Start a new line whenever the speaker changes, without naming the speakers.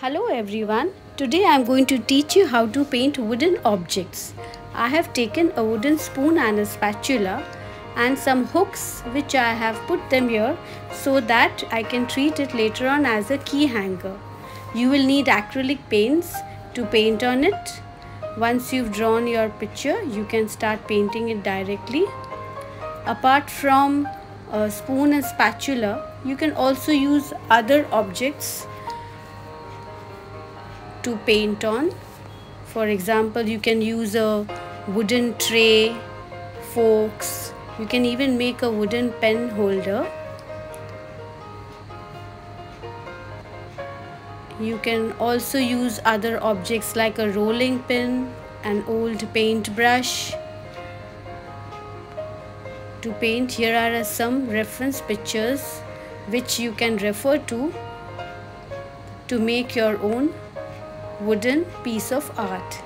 Hello everyone. Today I am going to teach you how to paint wooden objects. I have taken a wooden spoon and a spatula and some hooks which I have put them here so that I can treat it later on as a key hanger. You will need acrylic paints to paint on it. Once you've drawn your picture, you can start painting it directly. Apart from a spoon and spatula, you can also use other objects to paint on. For example, you can use a wooden tray, forks, you can even make a wooden pen holder. You can also use other objects like a rolling pin, an old paintbrush. To paint, here are some reference pictures which you can refer to to make your own wooden piece of art.